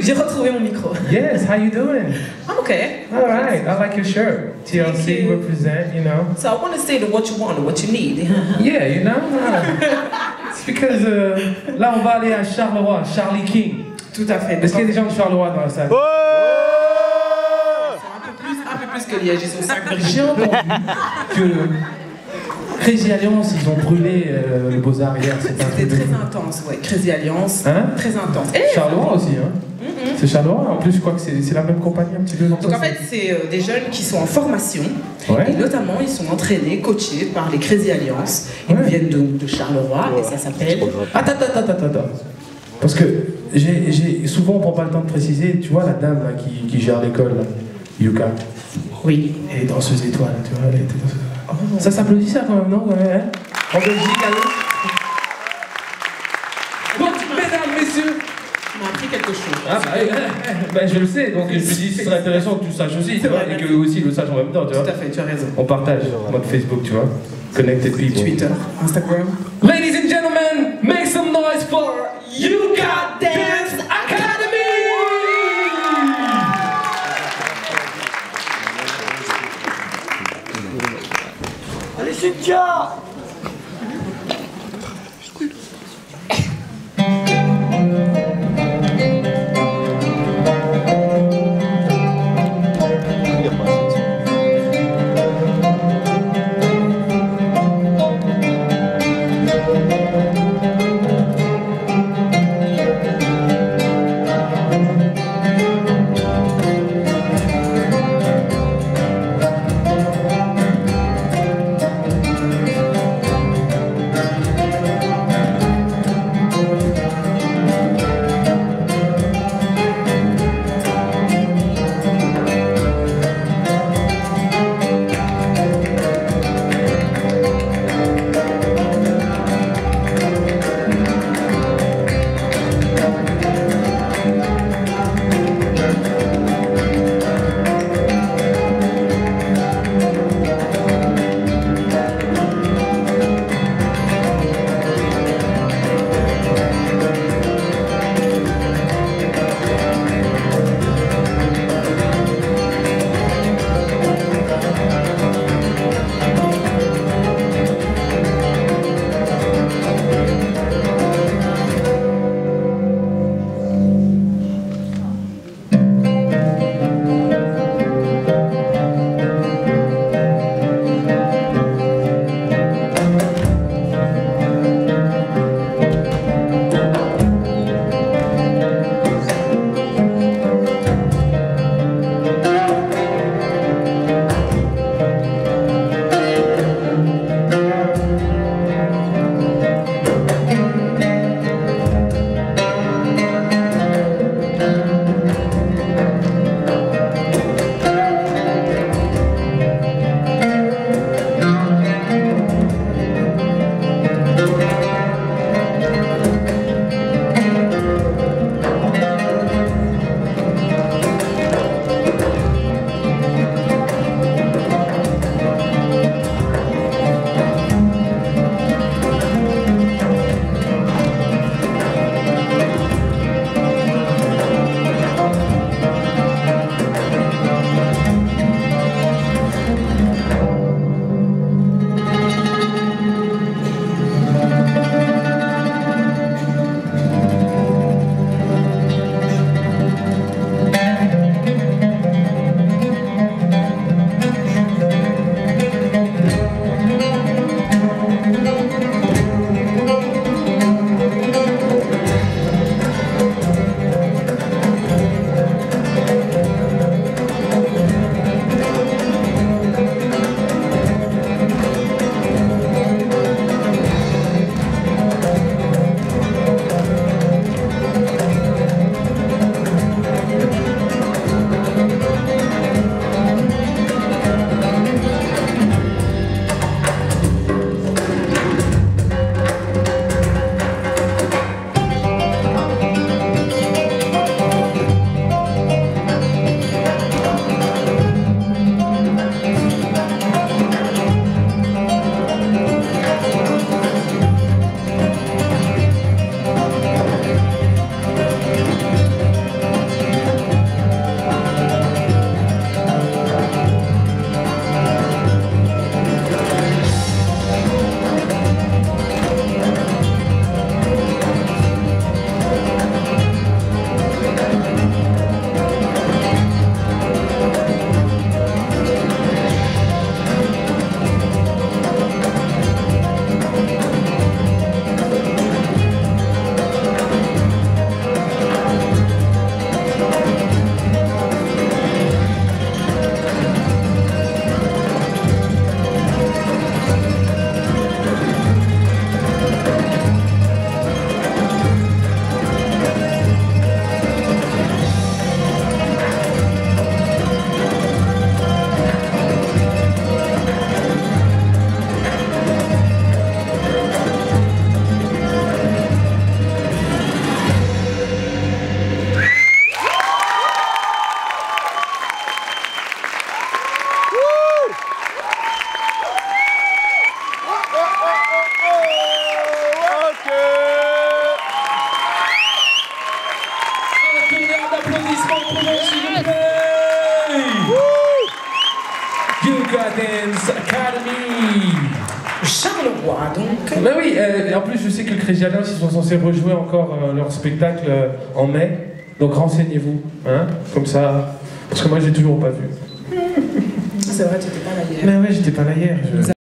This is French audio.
J'ai retrouvé mon micro. Yes, how you doing? I'm okay. All right, I like your shirt. TLC you. represent, you know? So I want to say the what you want and what you need. Yeah, you know? uh, it's because uh, là on va aller à Charleroi, Charlie King. Tout à fait. Est-ce qu'il y a des gens de Charleroi dans la salle? un peu plus, un peu plus que Liège, ils sont 5 J'ai entendu que Crazy Alliance, ils ont brûlé euh, le Beaux-Arts hier. C'était de très intense, ouais. Crazy Alliance. Hein Très intense. Et- Charleroi aussi, hein. C'est Charleroi, en plus je crois que c'est la même compagnie un petit peu. non Donc en fait, c'est euh, des jeunes qui sont en formation Ouais. et notamment ils sont entraînés, coachés par les Crazy Alliance. Ils Ouais. viennent donc de Charleroi et ça s'appelle. Attends, attends, attends, attends. Parce que j'ai, j'ai- souvent on prend pas le temps de préciser, tu vois la dame là, qui, qui gère l'école, Yuka, Oui. elle est danseuse étoile, tu vois, elle était danseuse Ça s'applaudit ça quand même, non ouais, hein En Belgique, allô Donc, mesdames, messieurs, Tu m'as appris quelque chose. ah bah, bah, je le sais, donc je me dis ce serait intéressant que tu le saches aussi, tu vois, et que eux aussi le sachent en même temps, tu vois. Tout à fait, tu as raison. On partage, mode Facebook, tu vois. Connected people. Twitter, Instagram. Ladies and gentlemen, make some noise for You Got Dance Academy. Charleroi, donc. Mais oui, euh, en plus je sais que le Crazy ils sont censés rejouer encore euh, leur spectacle euh, en mai. Donc renseignez-vous, hein, comme ça. Parce que moi j'ai toujours pas vu. C'est vrai, tu n'étais pas là hier. Mais ouais, j'étais pas là hier. je-